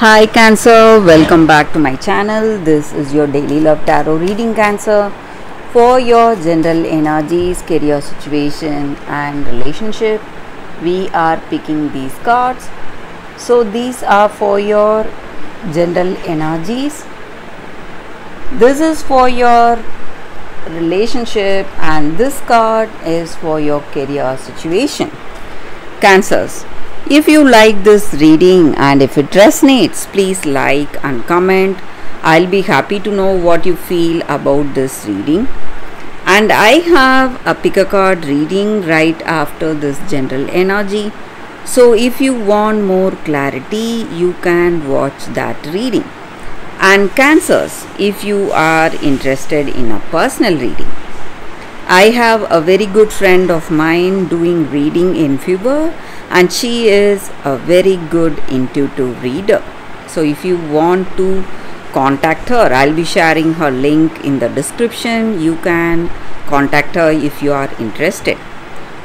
Hi Cancer, welcome back to my channel. This is your daily love tarot reading Cancer for your general energies, career situation and relationship. We are picking these cards. So these are for your general energies. This is for your relationship and this card is for your career situation. Cancers. If you like this reading and if it resonates, please like and comment. I'll be happy to know what you feel about this reading. And I have a pick a card reading right after this general energy. So if you want more clarity, you can watch that reading. And Cancers, if you are interested in a personal reading. I have a very good friend of mine doing reading in Fiverr and she is a very good intuitive reader. So if you want to contact her, I'll be sharing her link in the description. You can contact her if you are interested.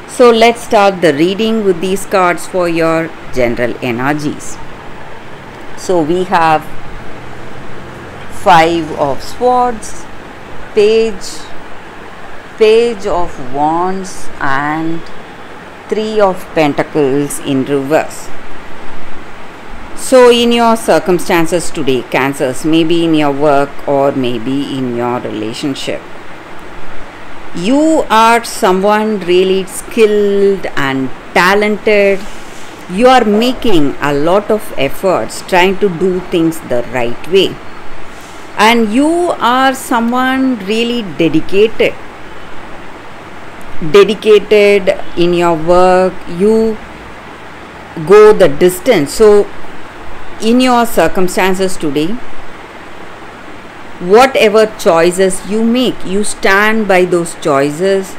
So let's start the reading with these cards for your general energies. So we have five of swords, page, page of wands and three of pentacles in reverse. So in your circumstances today, cancers, maybe in your work or maybe in your relationship, you are someone really skilled and talented. You are making a lot of efforts trying to do things the right way. And you are someone really dedicated dedicated in your work you go the distance. So in your circumstances today whatever choices you make you stand by those choices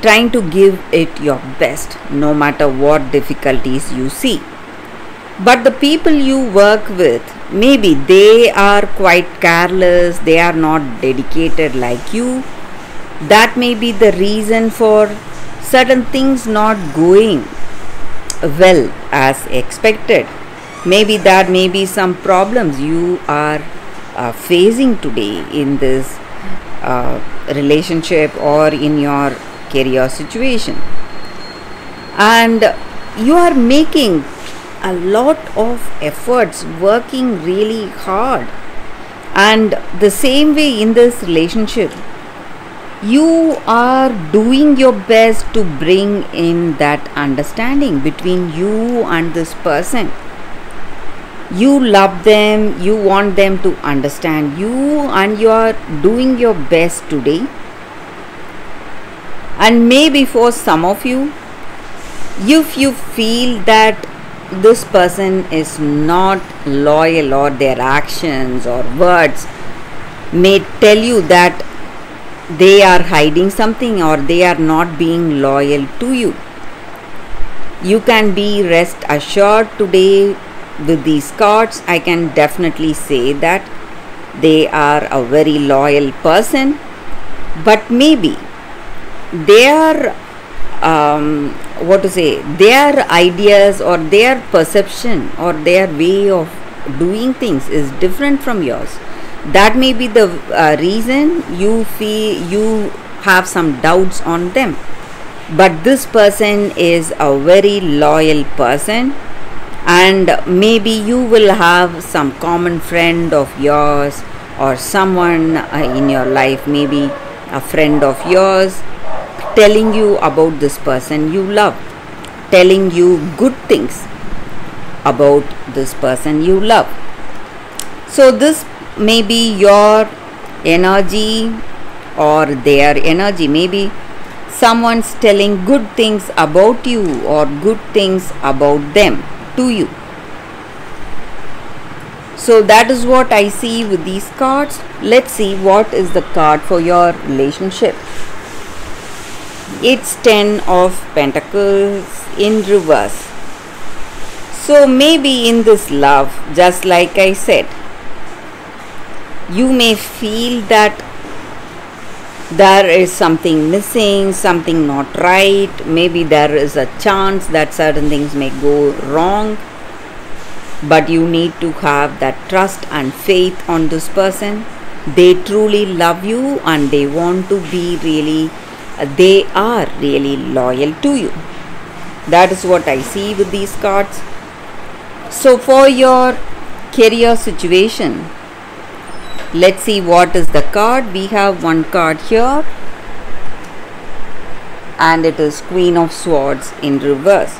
trying to give it your best no matter what difficulties you see. But the people you work with maybe they are quite careless they are not dedicated like you that may be the reason for certain things not going well as expected. Maybe that may be some problems you are uh, facing today in this uh, relationship or in your career situation. And you are making a lot of efforts working really hard. And the same way in this relationship you are doing your best to bring in that understanding between you and this person. You love them you want them to understand you and you are doing your best today. And maybe for some of you if you feel that this person is not loyal or their actions or words may tell you that they are hiding something or they are not being loyal to you. You can be rest assured today with these cards. I can definitely say that they are a very loyal person, but maybe their um, what to say their ideas or their perception or their way of doing things is different from yours that may be the uh, reason you feel you have some doubts on them. But this person is a very loyal person and maybe you will have some common friend of yours or someone uh, in your life maybe a friend of yours telling you about this person you love telling you good things about this person you love. So this maybe your energy or their energy maybe someone's telling good things about you or good things about them to you. So that is what i see with these cards. Let's see what is the card for your relationship. It's 10 of pentacles in reverse. So maybe in this love just like i said you may feel that there is something missing, something not right, maybe there is a chance that certain things may go wrong. but you need to have that trust and faith on this person they truly love you and they want to be really they are really loyal to you that is what i see with these cards so for your career situation let's see what is the card. We have one card here. And it is queen of swords in reverse.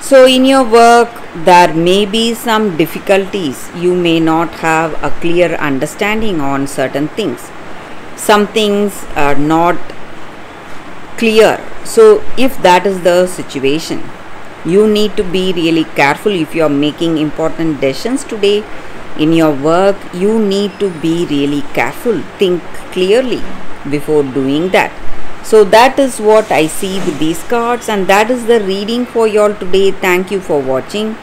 So in your work there may be some difficulties. You may not have a clear understanding on certain things. Some things are not clear. So if that is the situation you need to be really careful if you are making important decisions today in your work you need to be really careful think clearly before doing that so that is what i see with these cards and that is the reading for y'all today thank you for watching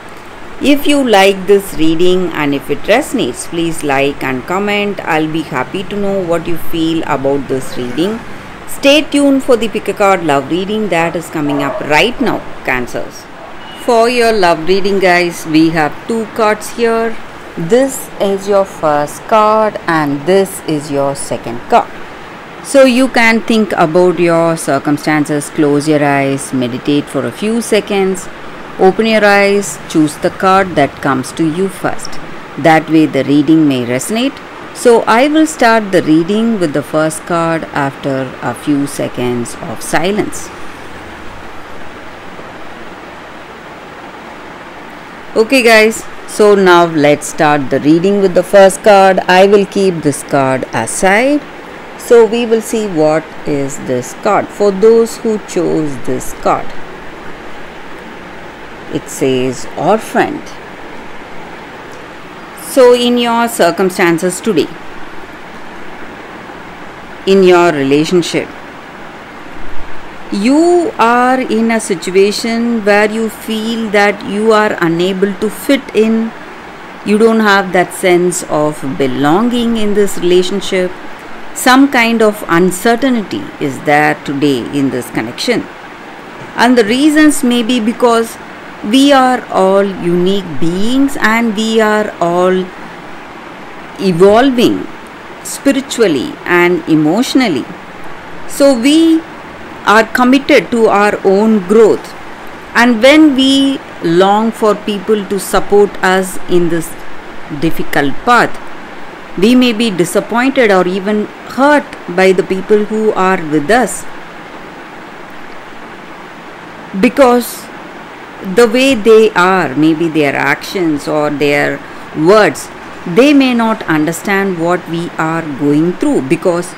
if you like this reading and if it resonates, please like and comment. I'll be happy to know what you feel about this reading. Stay tuned for the pick a card love reading that is coming up right now, Cancers. For your love reading, guys, we have two cards here. This is your first card, and this is your second card. So you can think about your circumstances, close your eyes, meditate for a few seconds Open your eyes, choose the card that comes to you first. That way the reading may resonate. So I will start the reading with the first card after a few seconds of silence. Okay guys, so now let's start the reading with the first card. I will keep this card aside. So we will see what is this card for those who chose this card it says orphaned. So, in your circumstances today, in your relationship, you are in a situation where you feel that you are unable to fit in, you don't have that sense of belonging in this relationship. Some kind of uncertainty is there today in this connection. And the reasons may be because we are all unique beings and we are all evolving spiritually and emotionally. So we are committed to our own growth. And when we long for people to support us in this difficult path, we may be disappointed or even hurt by the people who are with us because the way they are, maybe their actions or their words, they may not understand what we are going through because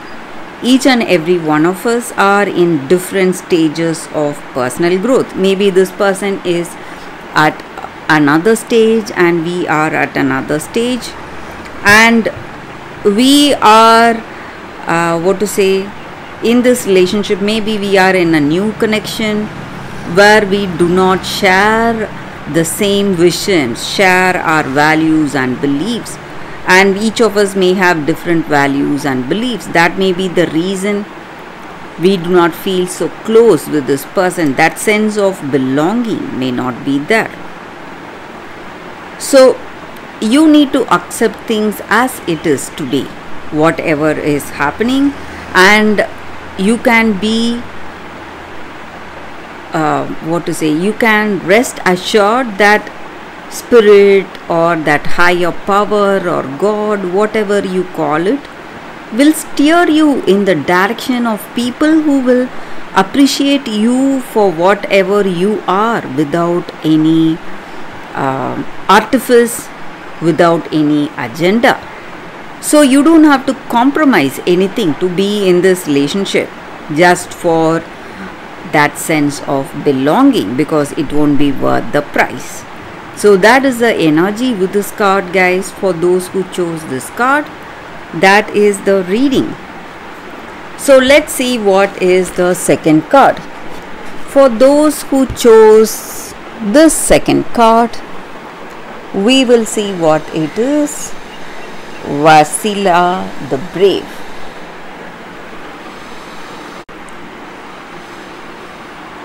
each and every one of us are in different stages of personal growth. Maybe this person is at another stage and we are at another stage, and we are uh, what to say in this relationship. Maybe we are in a new connection where we do not share the same visions, share our values and beliefs, and each of us may have different values and beliefs. That may be the reason we do not feel so close with this person. That sense of belonging may not be there. So, you need to accept things as it is today, whatever is happening, and you can be uh, what to say you can rest assured that spirit or that higher power or god whatever you call it will steer you in the direction of people who will appreciate you for whatever you are without any uh, artifice without any agenda so you don't have to compromise anything to be in this relationship just for that sense of belonging because it won't be worth the price. So that is the energy with this card guys for those who chose this card. That is the reading. So let's see what is the second card. For those who chose this second card, we will see what it is. Vasila the Brave.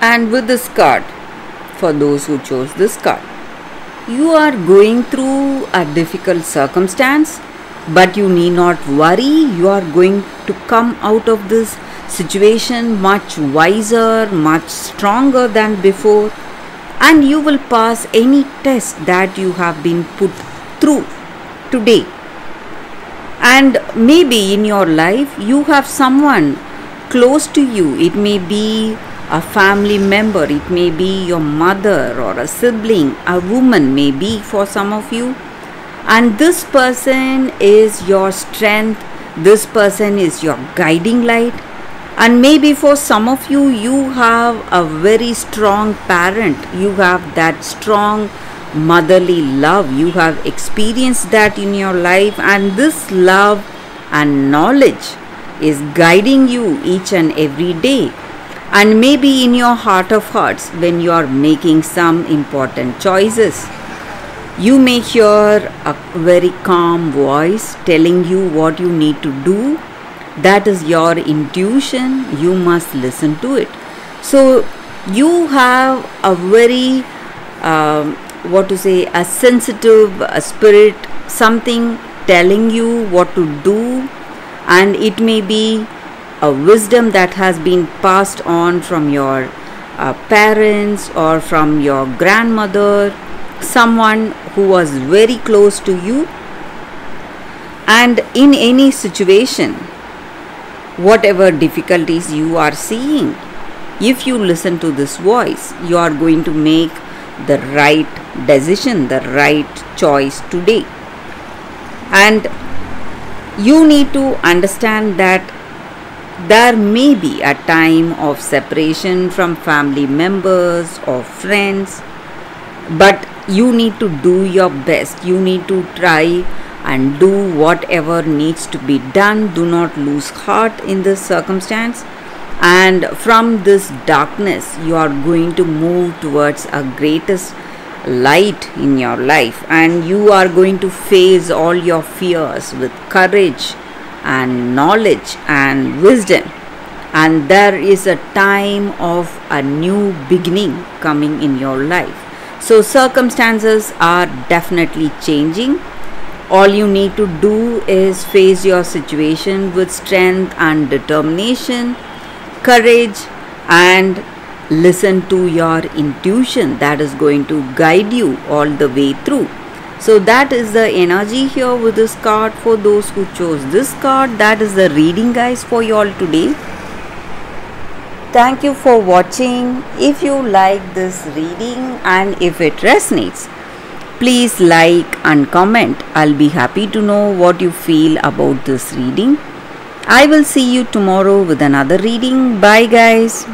and with this card for those who chose this card you are going through a difficult circumstance, but you need not worry. You are going to come out of this situation much wiser, much stronger than before, and you will pass any test that you have been put through today. And maybe in your life, you have someone close to you. It may be a family member, it may be your mother or a sibling, a woman, may be for some of you. And this person is your strength, this person is your guiding light. And maybe for some of you, you have a very strong parent, you have that strong motherly love, you have experienced that in your life, and this love and knowledge is guiding you each and every day and maybe in your heart of hearts when you are making some important choices. You may hear a very calm voice telling you what you need to do. That is your intuition. You must listen to it. So, you have a very, uh, what to say, a sensitive a spirit, something telling you what to do, and it may be a wisdom that has been passed on from your uh, parents or from your grandmother, someone who was very close to you. And in any situation, whatever difficulties you are seeing, if you listen to this voice, you are going to make the right decision, the right choice today. And you need to understand that there may be a time of separation from family members or friends, but you need to do your best. You need to try and do whatever needs to be done. Do not lose heart in this circumstance. And from this darkness, you are going to move towards a greatest light in your life, and you are going to face all your fears with courage and knowledge and wisdom. And there is a time of a new beginning coming in your life. So circumstances are definitely changing. All you need to do is face your situation with strength and determination courage and listen to your intuition that is going to guide you all the way through so that is the energy here with this card for those who chose this card. That is the reading guys for you all today. Thank you for watching. If you like this reading and if it resonates, please like and comment. I'll be happy to know what you feel about this reading. I will see you tomorrow with another reading. Bye guys.